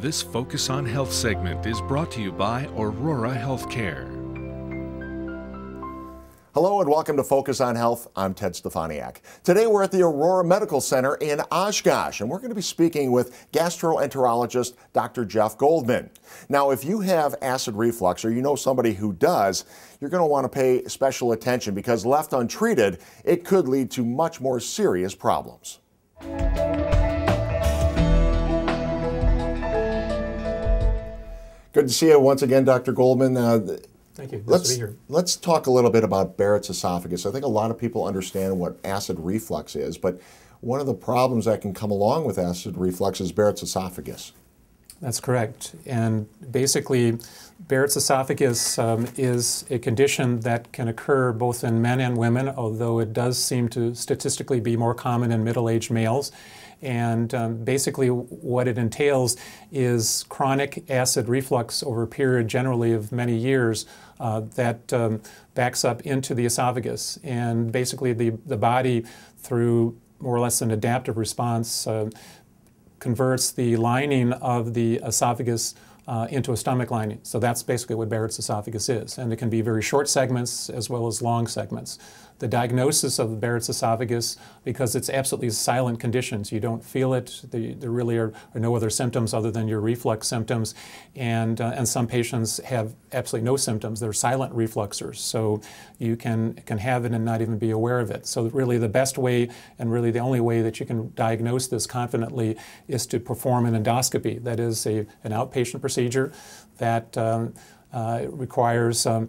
This Focus on Health segment is brought to you by Aurora Healthcare. Hello and welcome to Focus on Health. I'm Ted Stefaniak. Today we're at the Aurora Medical Center in Oshkosh and we're going to be speaking with gastroenterologist Dr. Jeff Goldman. Now, if you have acid reflux or you know somebody who does, you're going to want to pay special attention because left untreated, it could lead to much more serious problems. Good to see you once again, Dr. Goldman. Uh, Thank you. Nice let's, to be here. let's talk a little bit about Barrett's esophagus. I think a lot of people understand what acid reflux is, but one of the problems that can come along with acid reflux is Barrett's esophagus. That's correct. And basically, Barrett's esophagus um, is a condition that can occur both in men and women, although it does seem to statistically be more common in middle aged males. And um, basically, what it entails is chronic acid reflux over a period generally of many years uh, that um, backs up into the esophagus. And basically, the, the body, through more or less an adaptive response, uh, converts the lining of the esophagus uh, into a stomach lining. So that's basically what Barrett's esophagus is. And it can be very short segments as well as long segments the diagnosis of Barrett's esophagus because it's absolutely silent conditions. You don't feel it. There really are, are, no other symptoms other than your reflux symptoms. And, uh, and some patients have absolutely no symptoms. They're silent refluxers. So you can, can have it and not even be aware of it. So really the best way and really the only way that you can diagnose this confidently is to perform an endoscopy. That is a, an outpatient procedure that um, uh, requires um,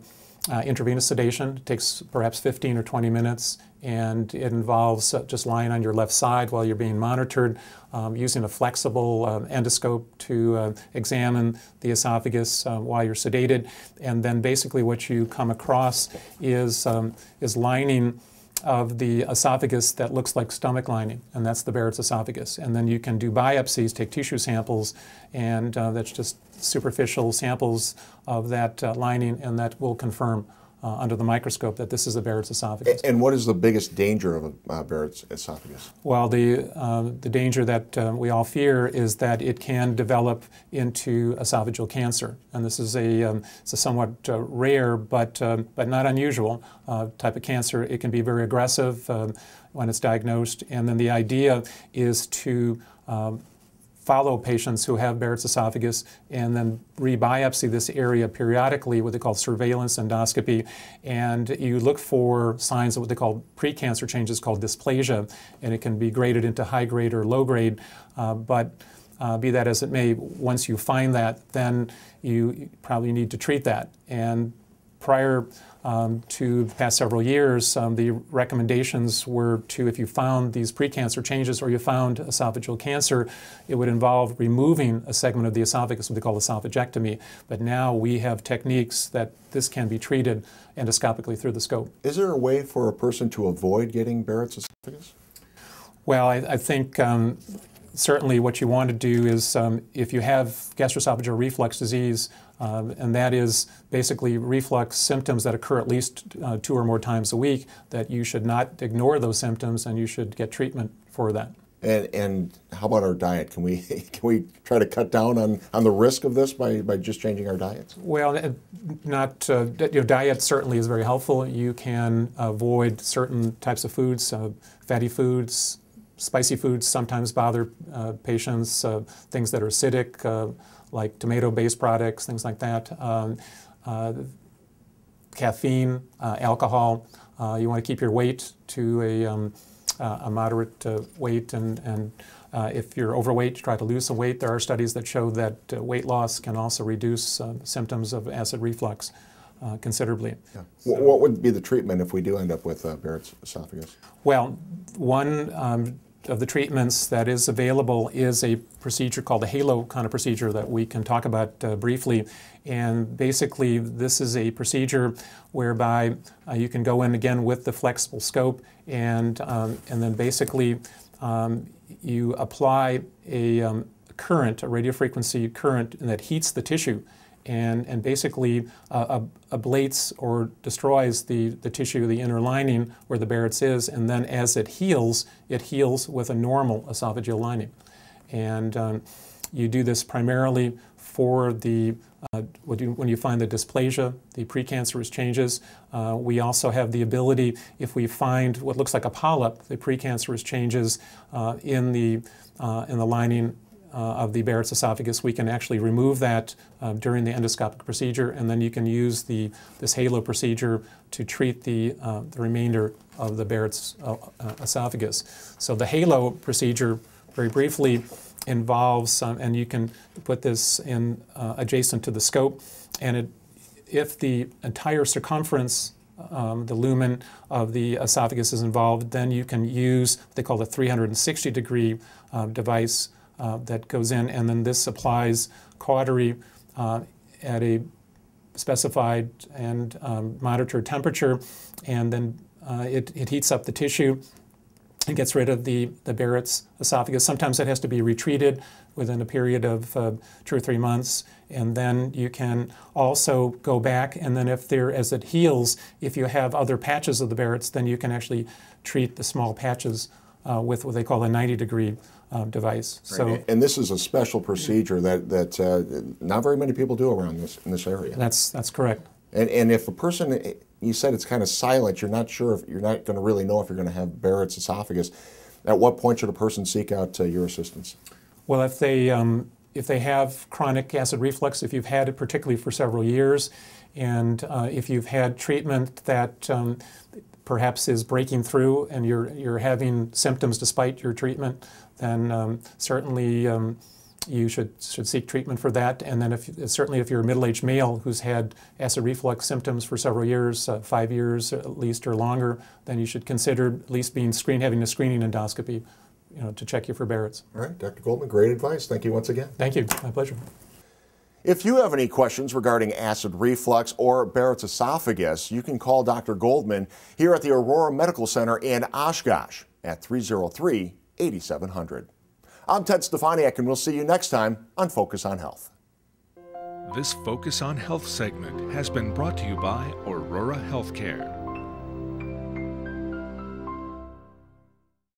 uh, intravenous sedation. It takes perhaps 15 or 20 minutes, and it involves uh, just lying on your left side while you're being monitored, um, using a flexible uh, endoscope to uh, examine the esophagus uh, while you're sedated. And then basically what you come across is, um, is lining of the esophagus that looks like stomach lining, and that's the Barrett's esophagus. And then you can do biopsies, take tissue samples, and uh, that's just superficial samples of that uh, lining, and that will confirm uh, under the microscope that this is a Barrett's esophagus. And what is the biggest danger of a uh, Barrett's esophagus? Well, the, uh, the danger that uh, we all fear is that it can develop into esophageal cancer. And this is a, um, it's a somewhat uh, rare but, um, but not unusual uh, type of cancer. It can be very aggressive um, when it's diagnosed. And then the idea is to um, follow patients who have Barrett's esophagus and then rebiopsy this area periodically, what they call surveillance endoscopy. And you look for signs of what they call precancer changes called dysplasia, and it can be graded into high grade or low grade. Uh, but uh, be that as it may, once you find that, then you probably need to treat that. And prior um, to the past several years, um, the recommendations were to, if you found these precancer changes or you found esophageal cancer, it would involve removing a segment of the esophagus, what they call esophagectomy. But now we have techniques that this can be treated endoscopically through the scope. Is there a way for a person to avoid getting Barrett's esophagus? Well, I, I think um, certainly what you want to do is um, if you have gastroesophageal reflux disease, um, and that is basically reflux symptoms that occur at least uh, two or more times a week, that you should not ignore those symptoms and you should get treatment for that. And, and how about our diet? Can we, can we try to cut down on, on the risk of this by, by just changing our diets? Well, not, uh, you know, diet certainly is very helpful. You can avoid certain types of foods, uh, fatty foods, spicy foods sometimes bother uh, patients, uh, things that are acidic, uh, like tomato-based products, things like that. Um, uh, caffeine, uh, alcohol. Uh, you want to keep your weight to a, um, a moderate weight, and, and if you're overweight, try to lose some weight. There are studies that show that weight loss can also reduce symptoms of acid reflux. Uh, considerably. Yeah. So, what would be the treatment if we do end up with uh, Barrett's esophagus? Well, one um, of the treatments that is available is a procedure called the halo kind of procedure that we can talk about uh, briefly. And basically, this is a procedure whereby uh, you can go in again with the flexible scope, and um, and then basically um, you apply a um, current, a radiofrequency current that heats the tissue and, and basically uh, ablates or destroys the, the tissue, the inner lining where the Barrett's is, and then as it heals, it heals with a normal esophageal lining. And um, you do this primarily for the uh, when, you, when, you, find the dysplasia, the precancerous changes. Uh, we also have the ability, if we find what looks like a polyp, the precancerous changes uh, in the uh, in the lining uh, of the Barrett's esophagus, we can actually remove that uh, during the endoscopic procedure, and then you can use the this halo procedure to treat the the remainder of the Barrett's esophagus. So the halo procedure, very briefly involves, um, and you can put this in uh, adjacent to the scope, and it, if the entire circumference, um, the lumen of the esophagus is involved, then you can use what they call the 360 degree uh, device uh, that goes in, and then this applies cautery uh, at a specified and um, monitored temperature, and then uh, it, it heats up the tissue and gets rid of the, the Barrett's esophagus. Sometimes it has to be retreated within a period of uh, two or three months. And then you can also go back, and then if there, as it heals, if you have other patches of the Barrett's, then you can actually treat the small patches uh, with what they call a 90 degree uh, device. Right. So, and this is a special procedure that, that uh, not very many people do around this in this area. That's that's correct. And, and if a person you said it's kind of silent. You're not sure if you're not going to really know if you're going to have Barrett's esophagus. At what point should a person seek out uh, your assistance? Well, if they um, if they have chronic acid reflux, if you've had it particularly for several years, and uh, if you've had treatment that um, perhaps is breaking through and you're you're having symptoms despite your treatment, then um, certainly um, you should, should seek treatment for that. And then if, certainly if you're a middle-aged male who's had acid reflux symptoms for several years, uh, five years at least or longer, then you should consider at least being screened, having a screening endoscopy you know, to check you for Barrett's. All right, Dr. Goldman, great advice. Thank you once again. Thank you. My pleasure. If you have any questions regarding acid reflux or Barrett's esophagus, you can call Dr. Goldman here at the Aurora Medical Center in Oshkosh at 303 8700. I'm Ted Stefaniak, and we'll see you next time on Focus on Health. This Focus on Health segment has been brought to you by Aurora Healthcare.